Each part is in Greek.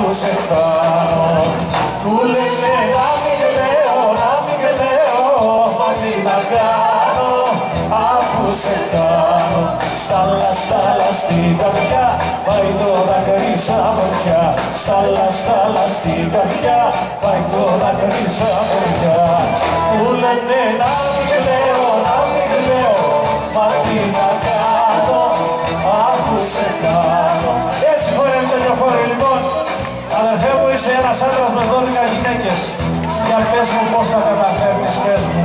αφού σε χάνω Μου λένε να μην κλαίω, να μην κλαίω Μα τι να κάνω αφού σε χάνω Στάλα, στάλα στην καρδιά πάει το δάκρυ σαν φωτιά. Στάλα, στάλα στην καρδιά πάει το δάκρυ σαν φωτιά. Μου λένε να μην κλαίω, ένας άντρας με 12 γυναίκες. Για πες μου πώς θα καταφέρνεις, πες μου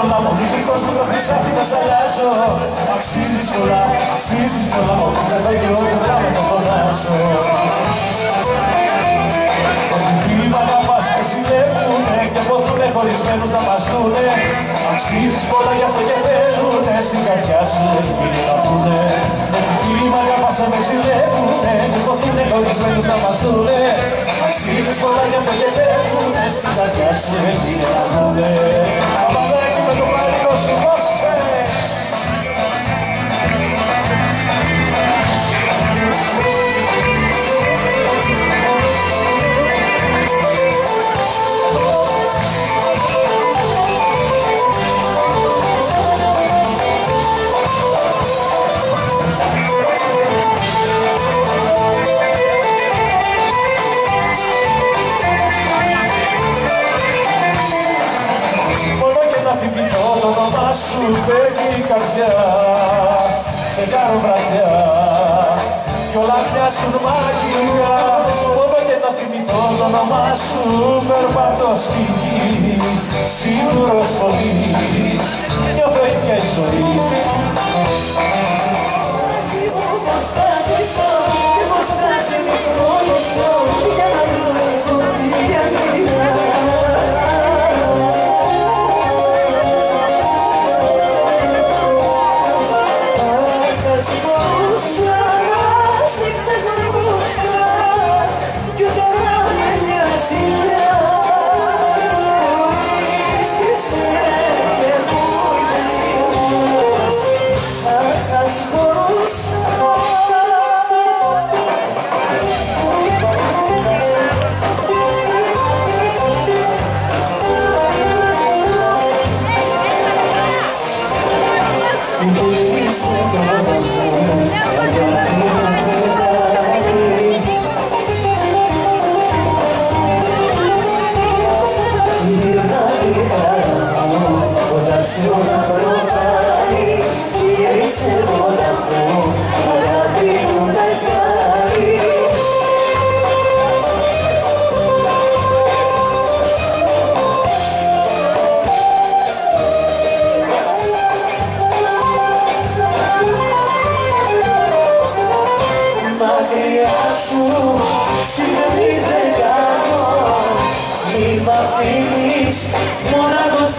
πολλά Όλου του κόσμου το χρυσάφι δεν σ' αλλάζω. Αξίζεις πολλά, αξίζεις πολλά. Όπου βρεθώ και όπου να με το φωνάζω Ότι κύματα μας με συλλεύουνε και ποθούνε χωρισμένους να μας δούνε Αξίζεις πολλά γι' αυτό και θέλουνε. Στην καρδιά σου μην τα πούνε. Ότι κύματα μας με συλλεύουνε και ποθούνε χωρισμένους να μας δούνε Αξίζεις πολλά γι' αυτό και θέλουνε. Στην καρδιά σου μην τα πούνε. Παπαδάκι με το Oh. Σου φεύγει η καρδιά. Δεν κάνω βραδιά. Κι όλα μοιάζουν μαγικά Μόνο και να θυμηθώ το όνομά σου περπατώ στη γη. Σίγουρος πολύ νιώθω ίδια η ζωή μονάχος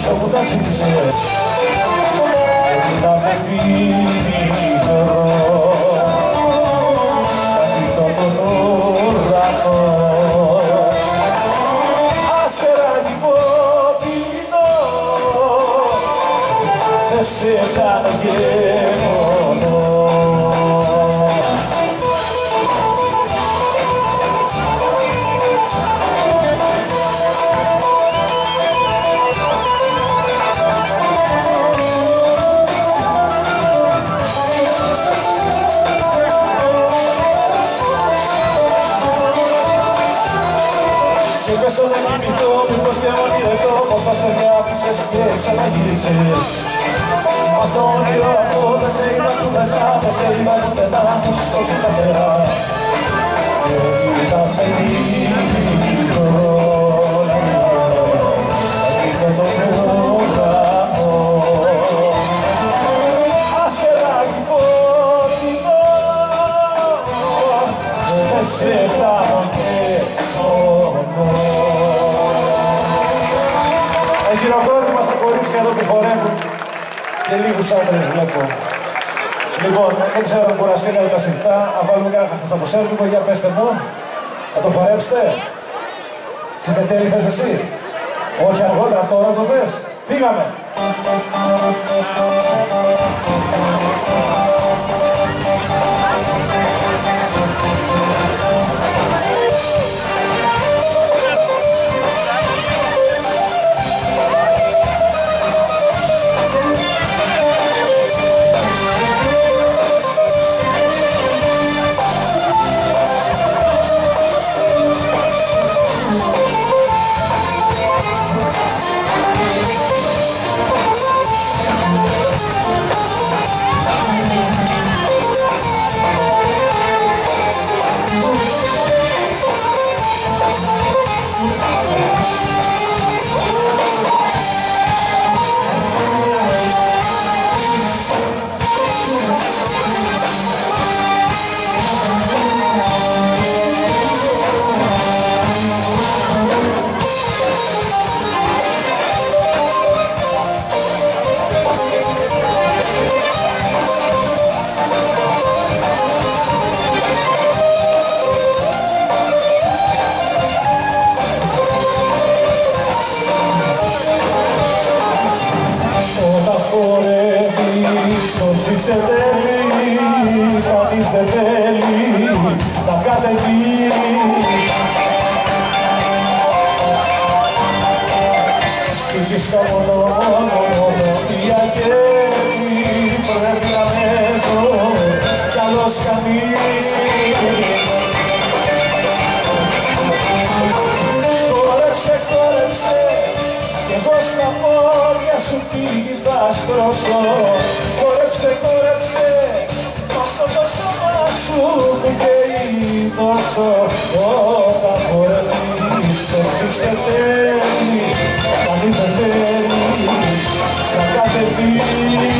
πίσω μου τα ζήτησες να με φύγει και ξαναγύρισες Μα στο όνειρο αυτό δεν σε είδα κουβεντά, δεν σε είδα κουβεντά, μου σου σκόψει τα φτερά Και ήταν περίπτω κορίτσια εδώ που χορεύουν και λίγους άντρες βλέπω. Λοιπόν, δεν ξέρω αν κουραστήκατε τα σιρτά, να βάλουμε κάνα από σέρβικο, για πέστε μου. Θα το χορέψετε. Τσιφετέλη θες εσύ; Όχι αργότερα, τώρα το θες. Φύγαμε. Κόρεψε, κόρεψε και εγώ στα πόδια σου πήγε θα στρώσω Χόρεψε, χόρεψε αυτό το σώμα σου που καίει τόσο Όταν χορεύεις το ψυχετέρι Κανείς δεν θέλεις να